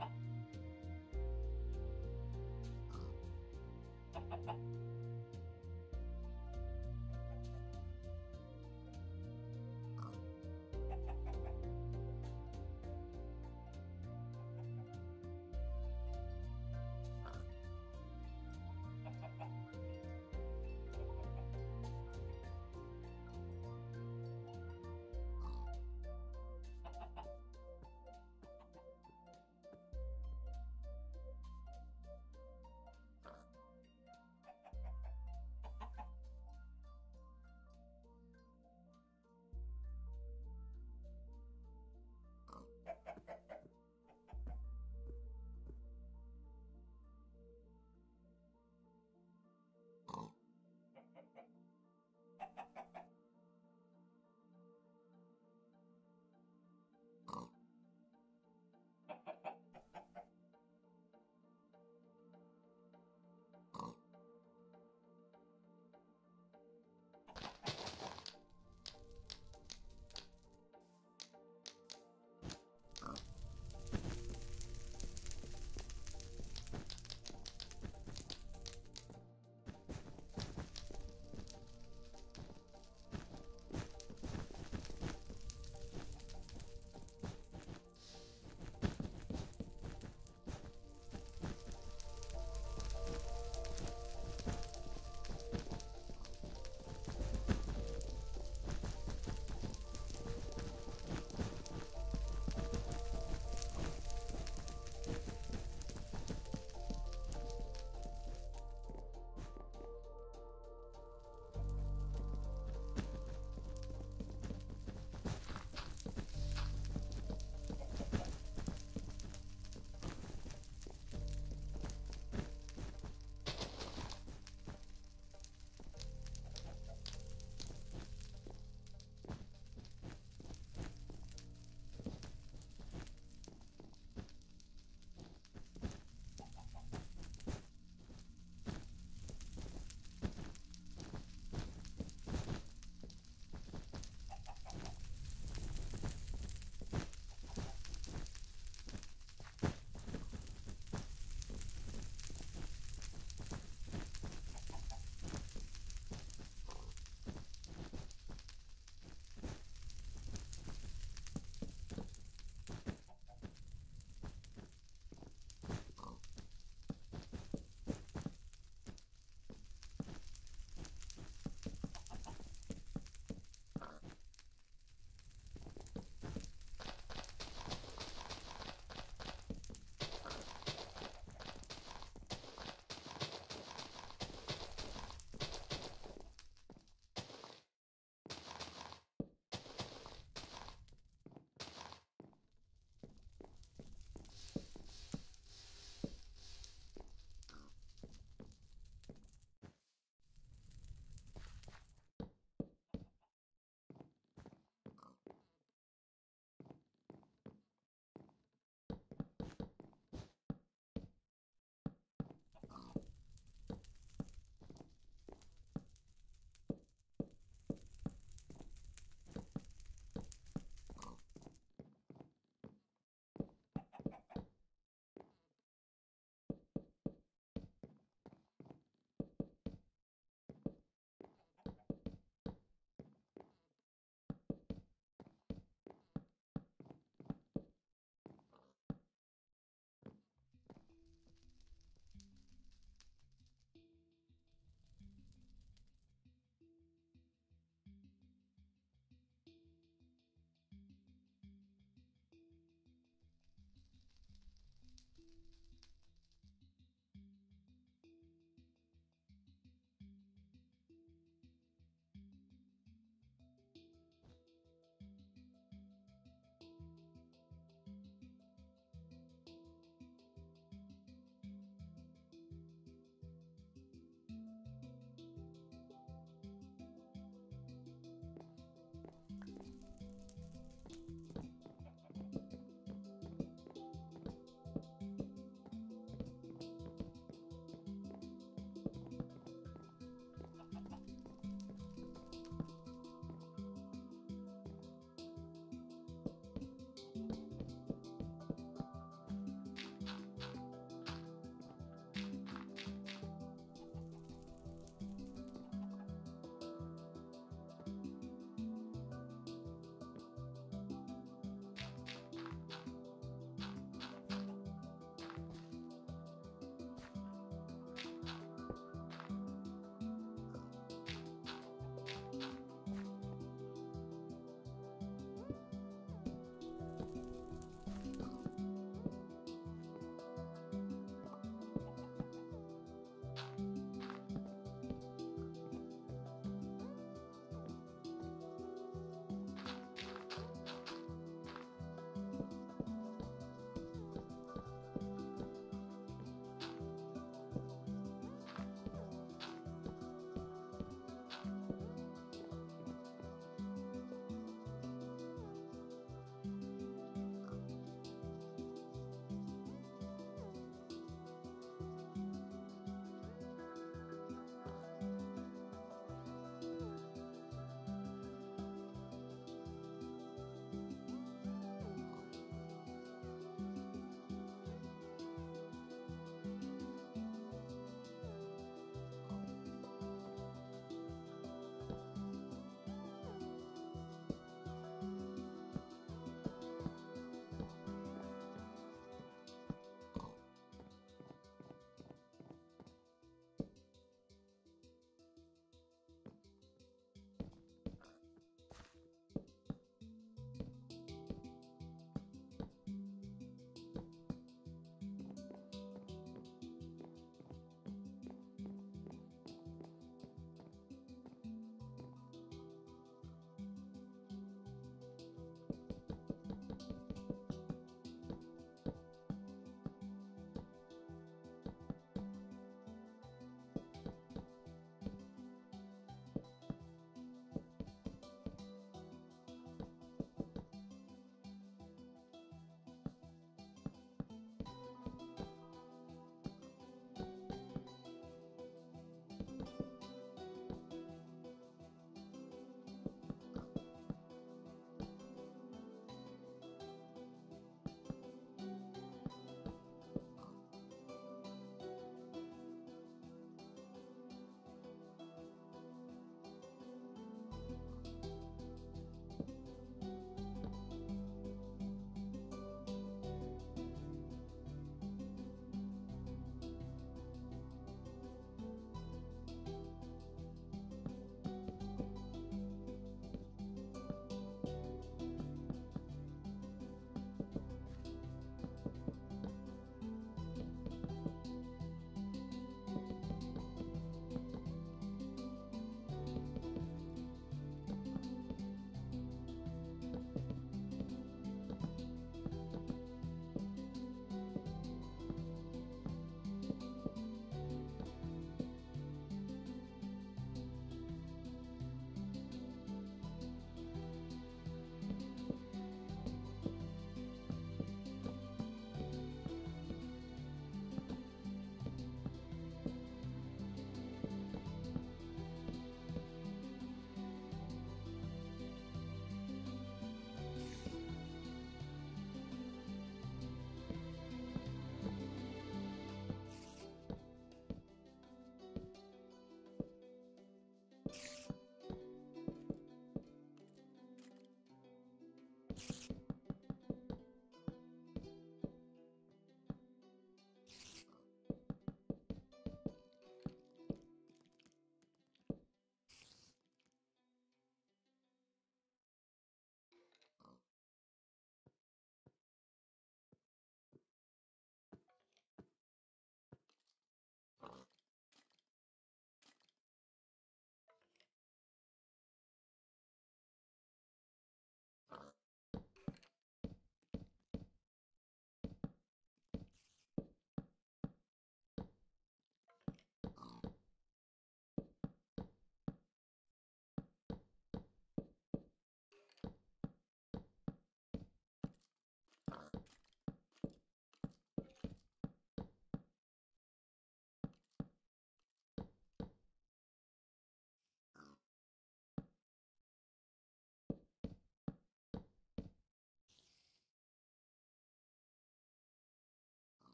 Yeah.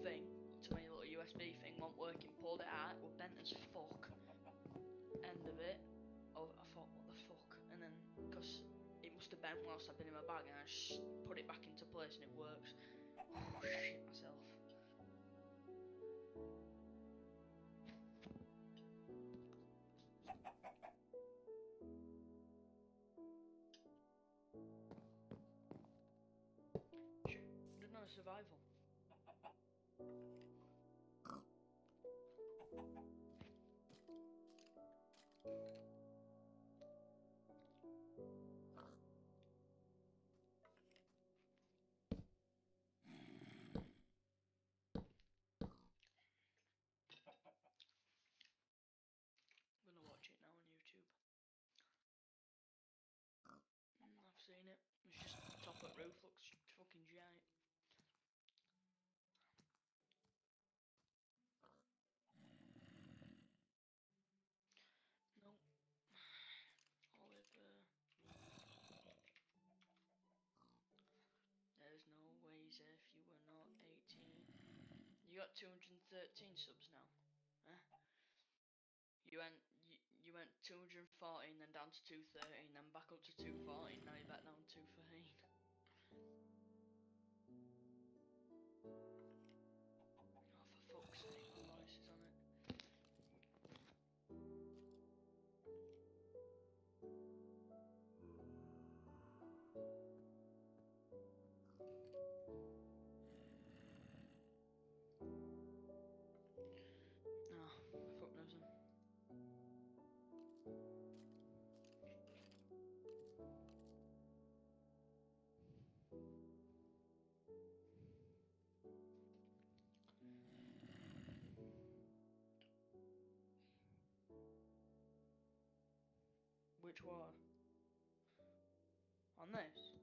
thing to my little USB thing, wasn't working. Pulled it out, was bent as fuck. End of it. Oh, I thought, what the fuck? And then, because it must have bent whilst I've been in my bag, and I just put it back into place, and it works. Oh, shit myself. Got 213 subs now. You went you, you went 214 then down to 213 then back up to 214 now you're back down to 213. Which one? Hmm. On this?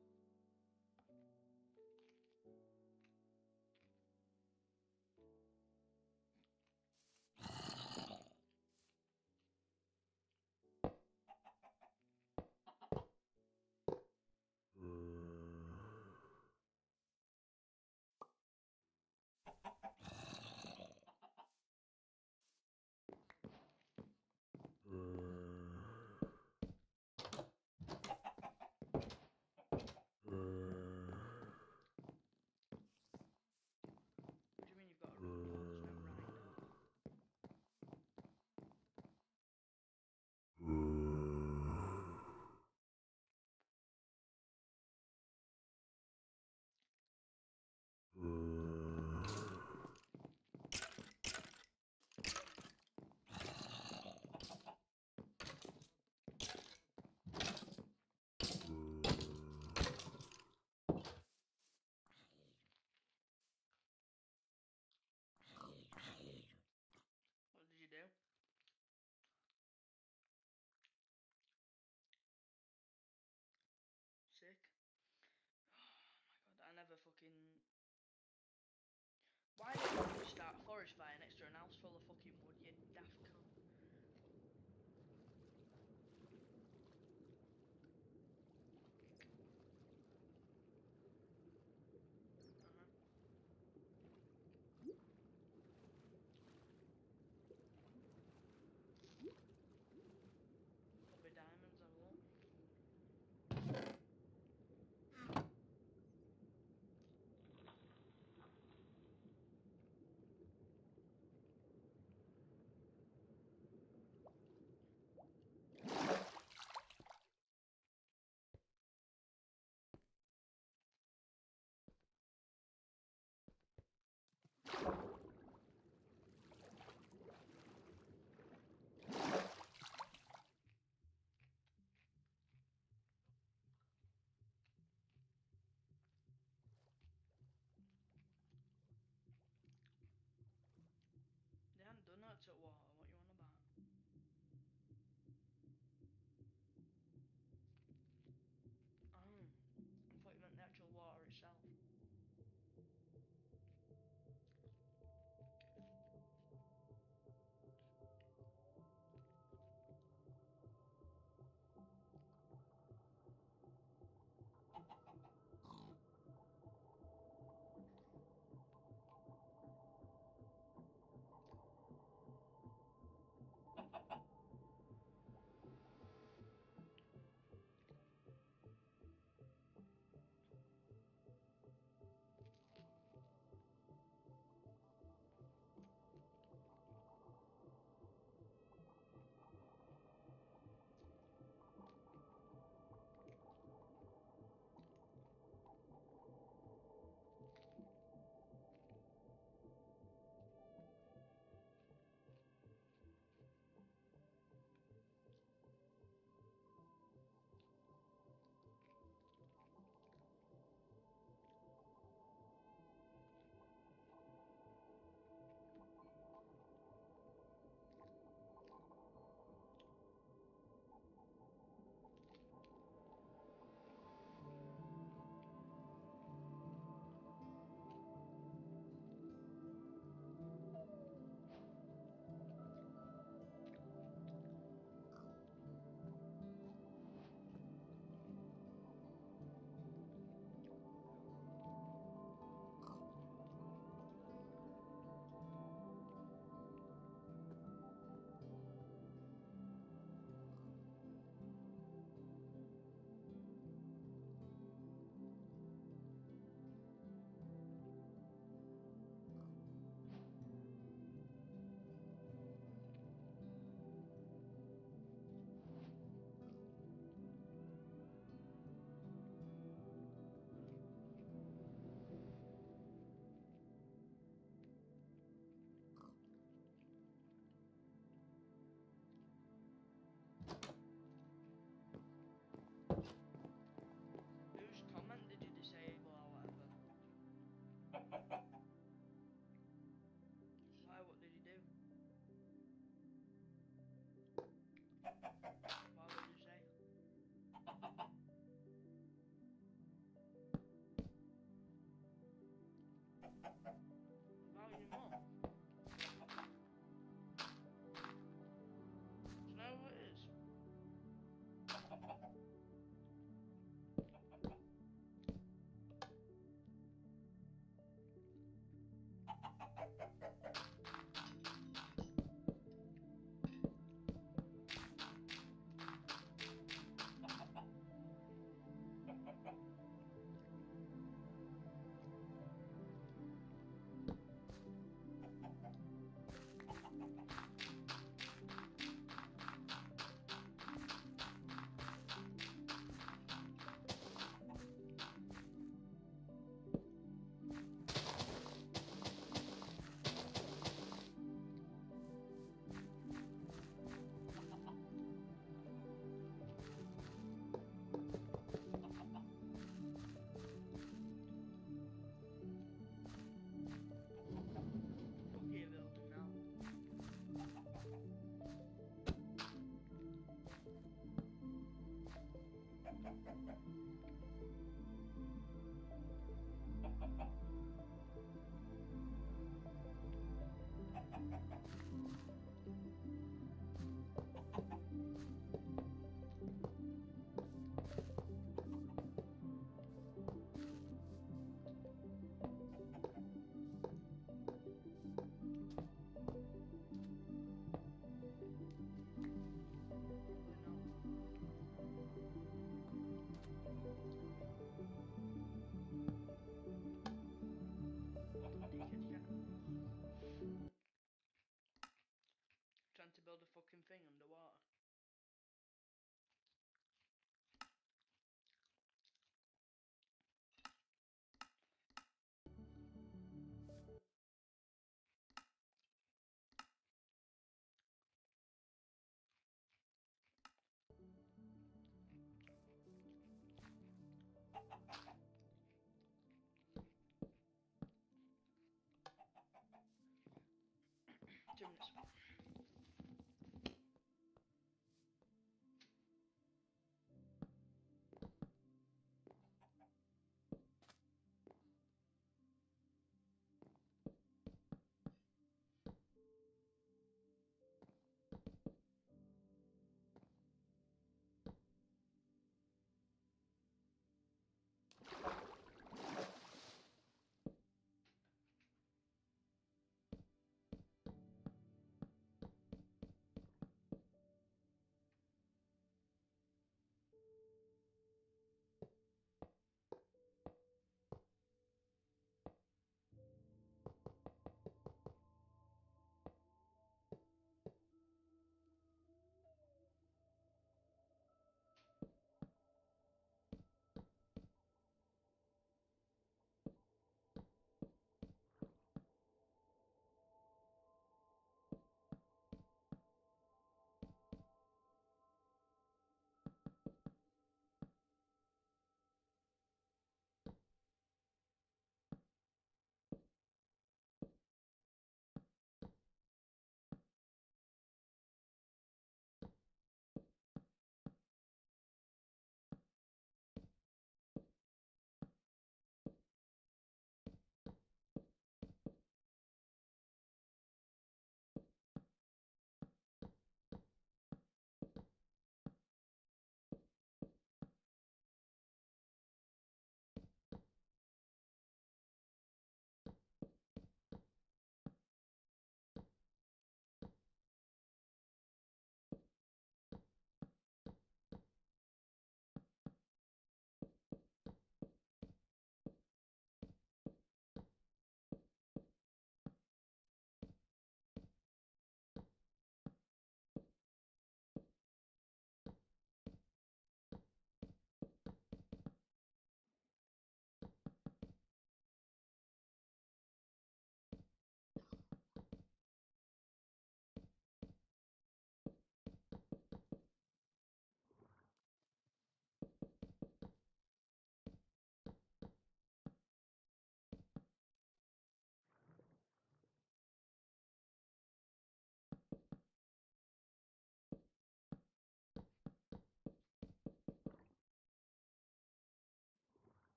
Two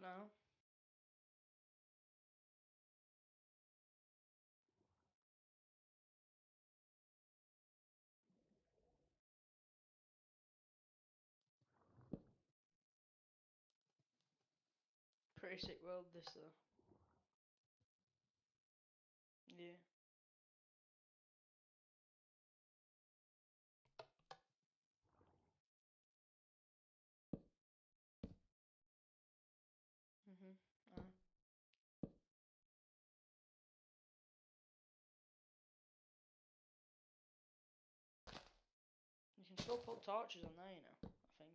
don't. Pretty sick world this though. Still put torches on there, you know. I think.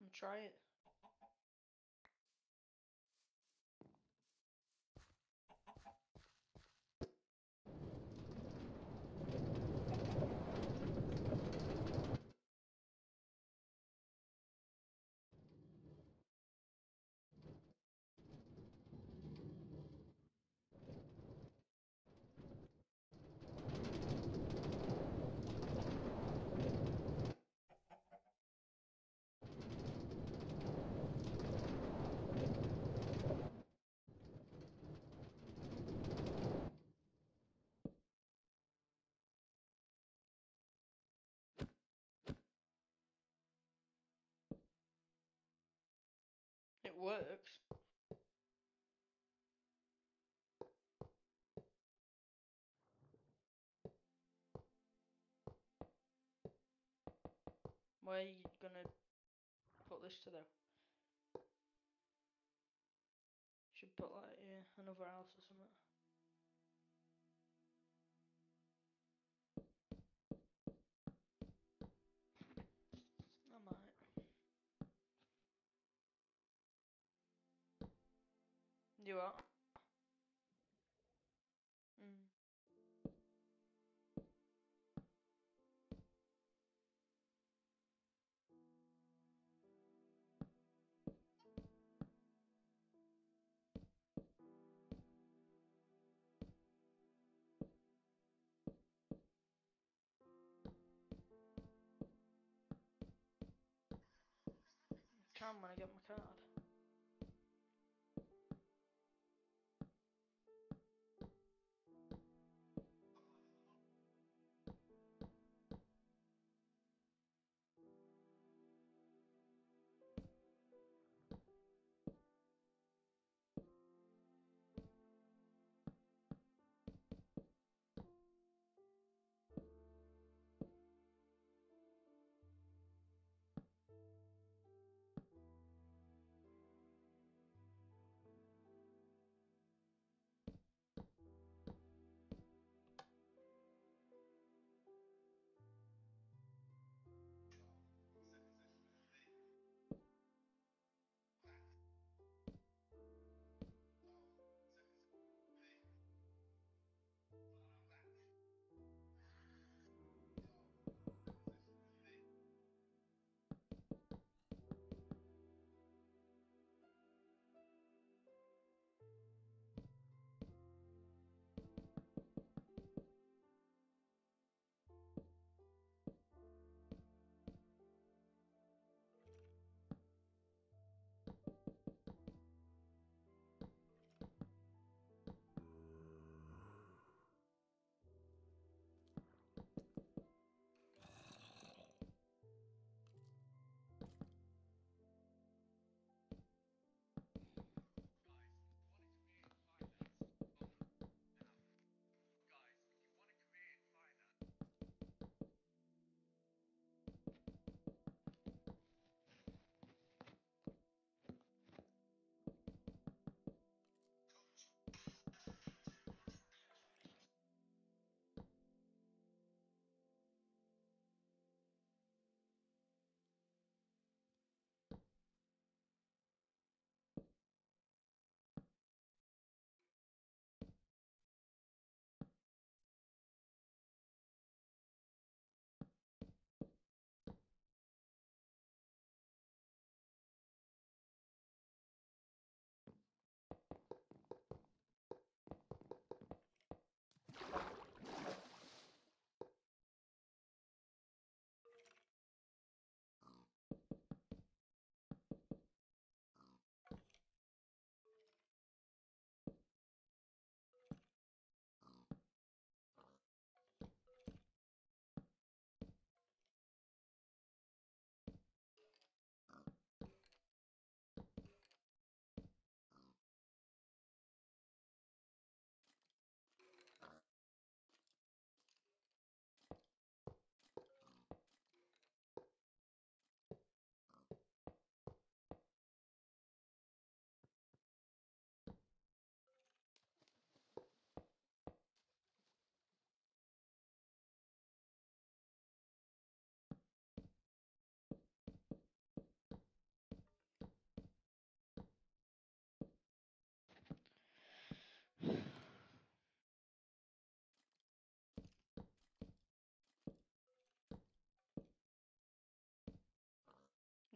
And try it. It works. Where are you gonna put this to though? Should put like yeah, another house or something. Can when I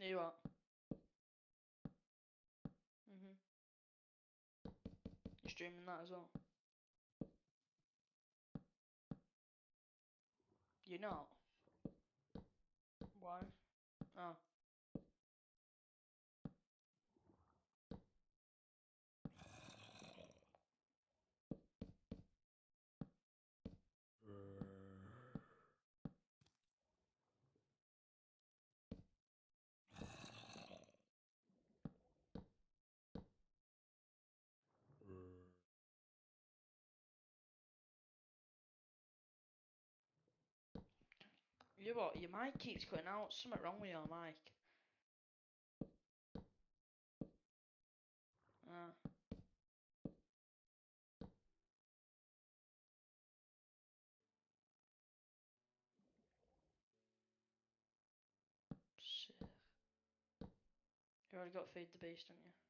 You what? Mhm. You streaming that as well? You're not. Why? Oh. You what? Your mic keeps cutting out. Something wrong with your mic. Ah. You already got feed the beast, haven't you?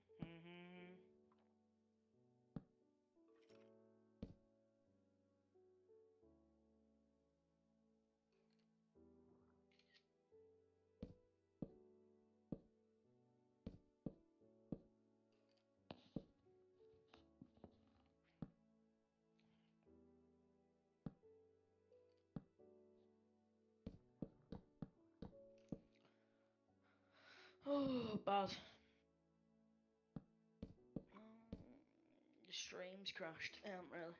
Oh, bad. Mm, Your stream's crashed. Haven't really.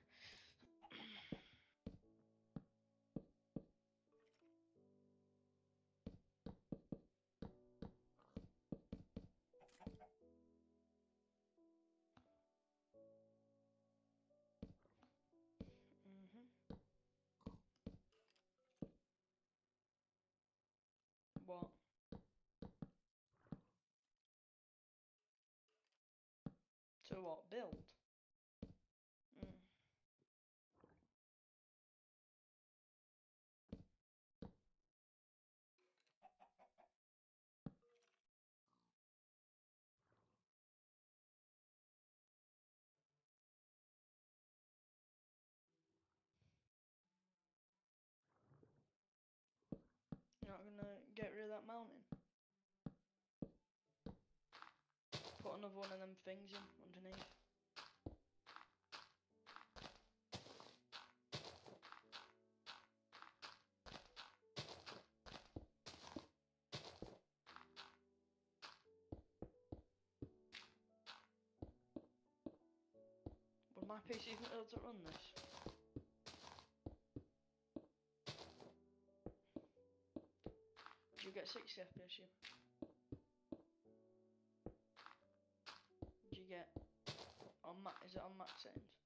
Get rid of that mountain? Put another one of them things in underneath. Would my PC be able to run this? 60 FPS you? Do you get on max? Is it on max settings?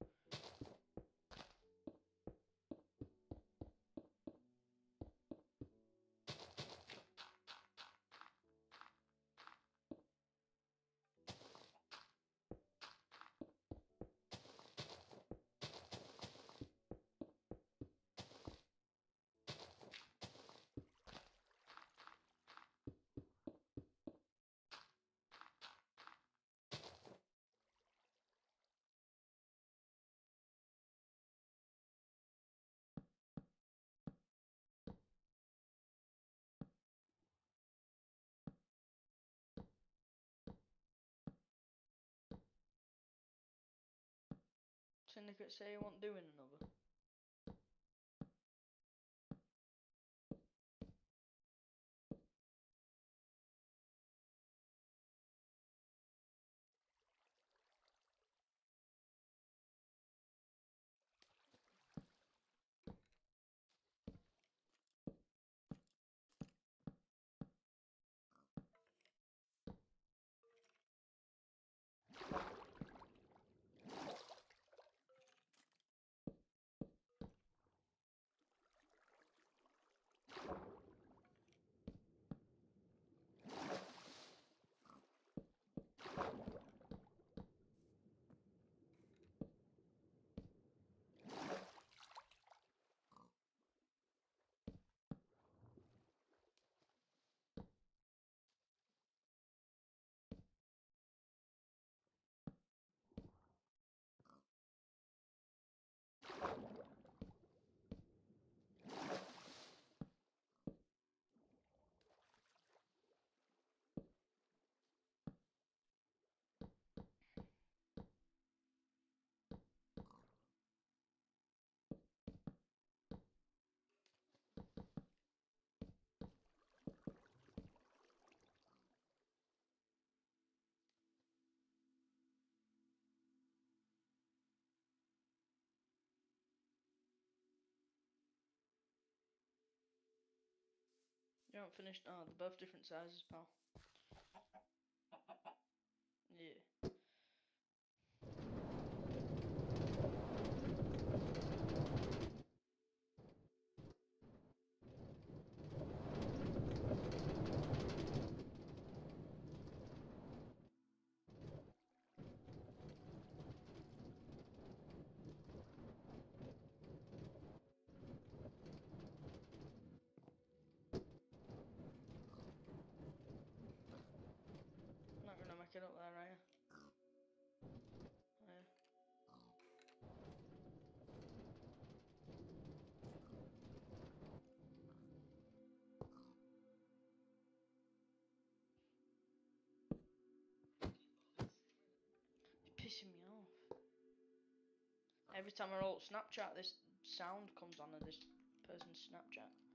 Syndicate say you want doing another. Haven't finished. Uh, oh, they're both different sizes, pal. Yeah. Every time I roll Snapchat, this sound comes on of this person's Snapchat.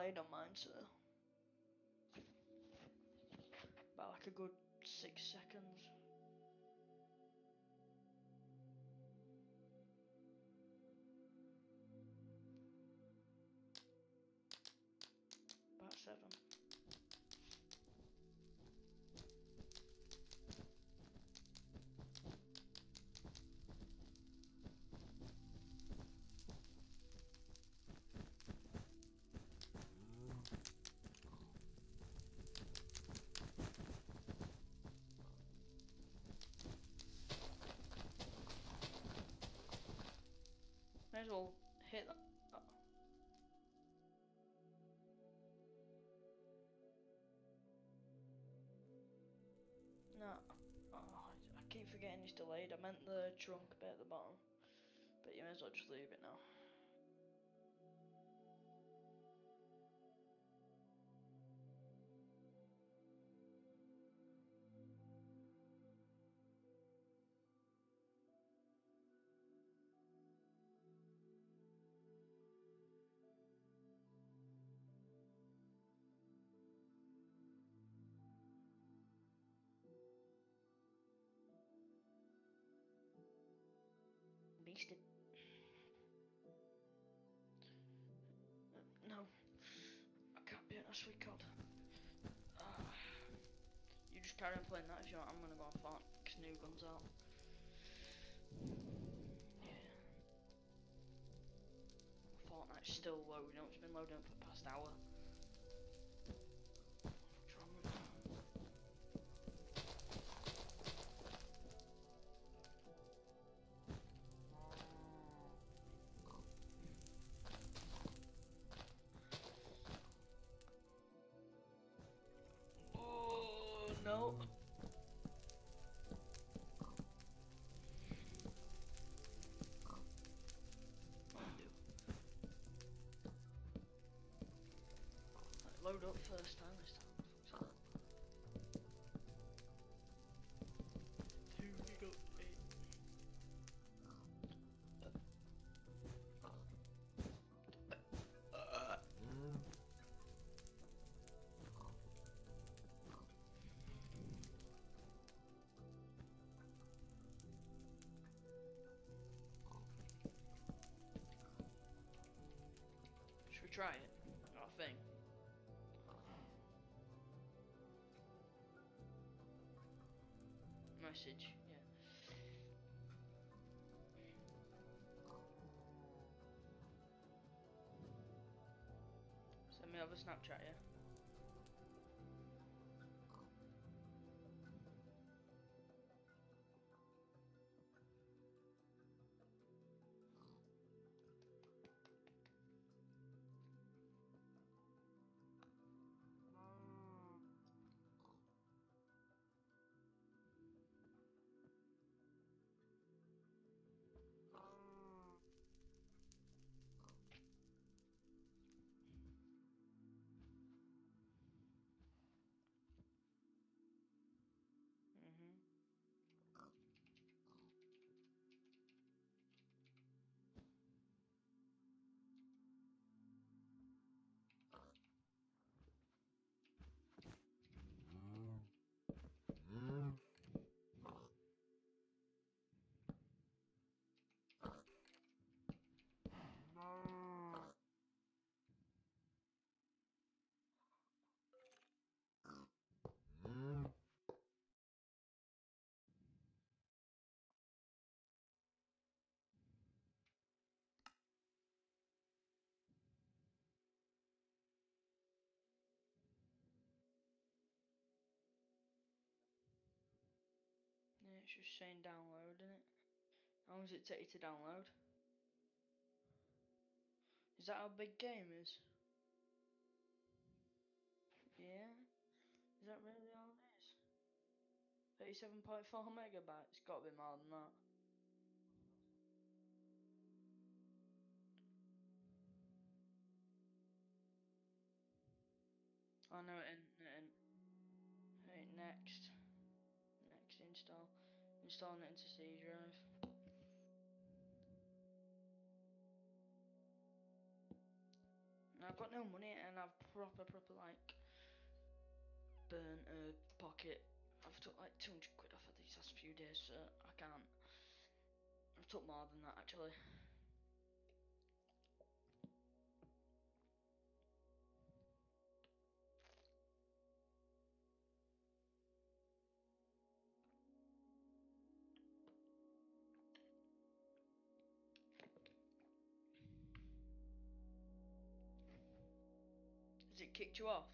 It's delayed on mine, so about like a good six seconds. Hit. No. Oh, I keep forgetting it's delayed. I meant the trunk bit at the bottom. But you may as well just leave it now. Beasted. Uh, no. I can't be sweet cod. Ah. you just carry on playing that if you want. I'm gonna go on fart canoe guns out. Yeah. Fortnite's still loading up. It's been loading up for the past hour. Up first time this time. Two gig eight. Should we try it? Message, yeah. Send me over Snapchat, yeah? It's just saying download, isn't it? How long does it take you to download? Is that how big game is? Yeah. Is that really all it is? Thirty-seven point four megabytes. It's got to be more than that. Oh no, and and right, next, next install, installing into C drive. I've got no money and I've proper proper like burnt a pocket. I've took like 200 quid off of these last few days, so I can't. I've took more than that actually. It kicked you off?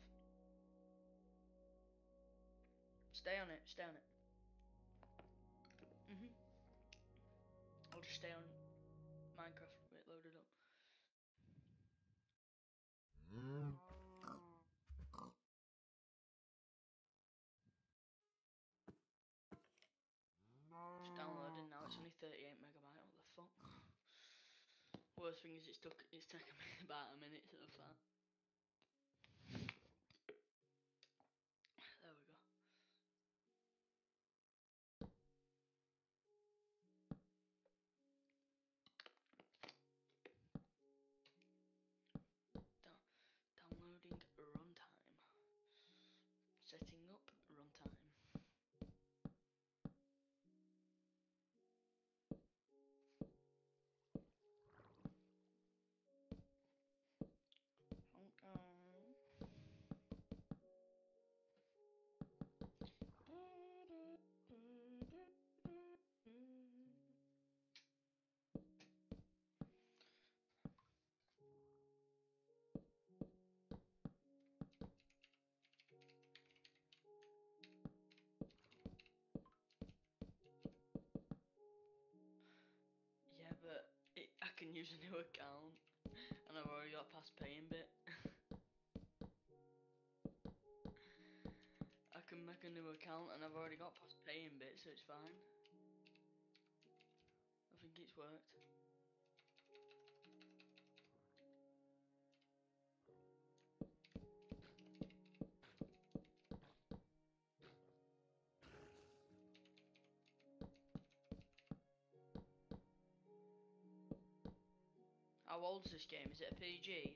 Stay on it, stay on it. Mhm. I'll just stay on Minecraft with it loaded up. It's downloading now, it's only 38 megabyte, what the fuck? Worst thing is it's took it's taken me about a minute so far. Can use a new account, and I've already got past paying bit. I can make a new account, and I've already got past paying bit, so it's fine. How old's this game? Is it a PG?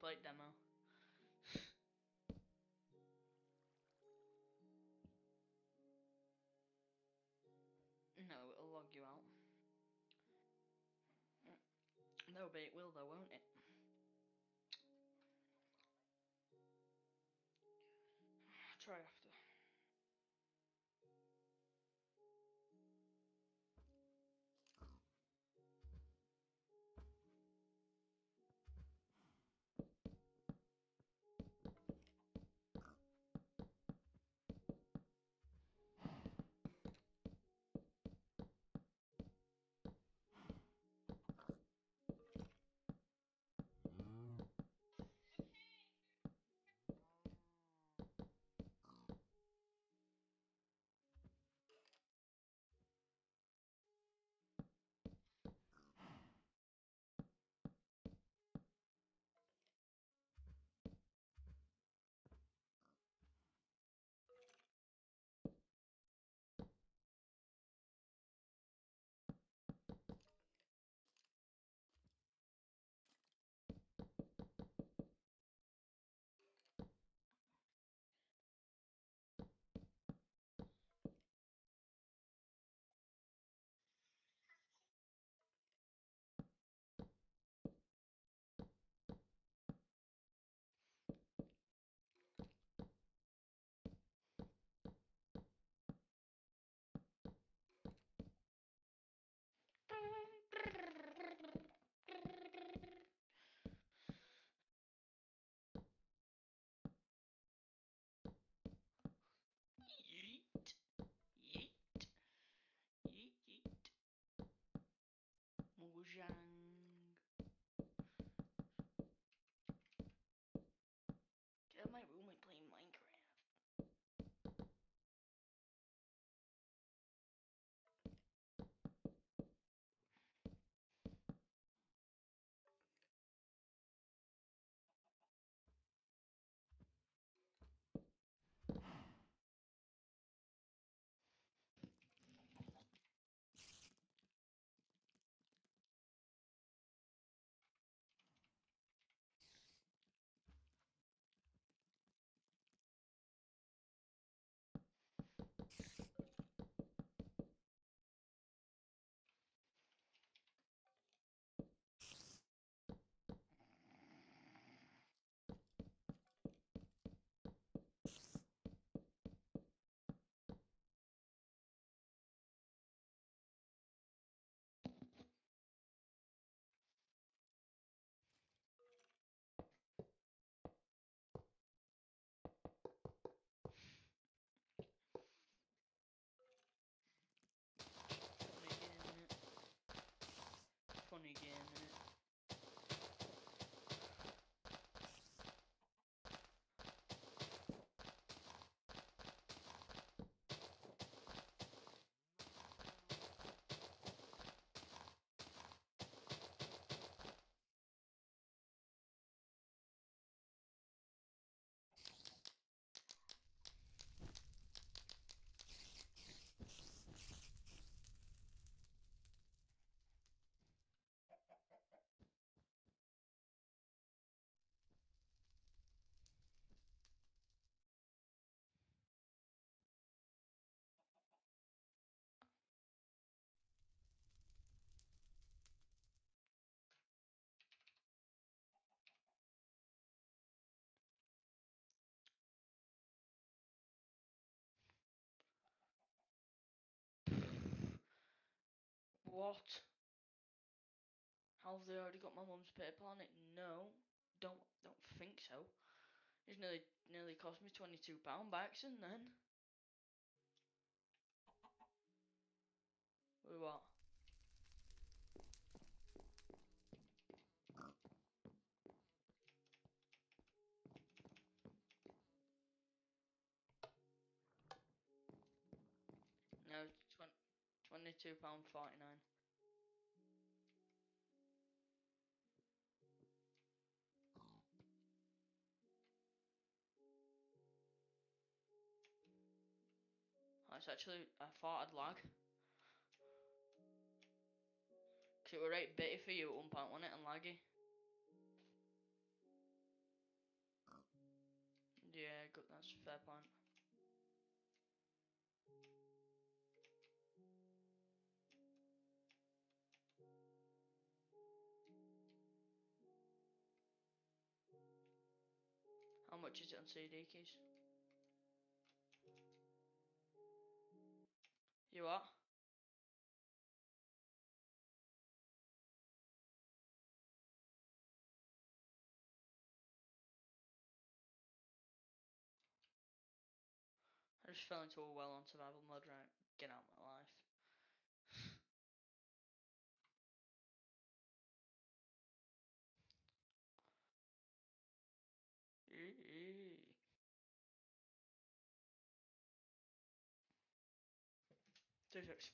Can demo. No, it'll log you out. No, but it will though, won't it? Try after. Rouge What? Have they already got my mum's PayPal on it? No, don't don't think so. It's nearly nearly cost me twenty two pound by accident then. With what? No, twen- twenty-two pound forty-nine. That's actually I thought I'd lag. Cause it were right bitty for you at one point, wasn't it, and laggy? Yeah, good. That's a fair point. How much is it on CD keys? You what? I just fell into a well on survival mode, right? Get out of six.